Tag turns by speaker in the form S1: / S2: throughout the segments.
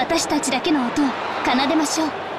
S1: 私たちだけの音を奏でましょう。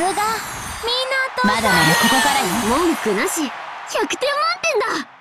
S2: すが。みんなまだまだここからよ。文句なし。100点満点だ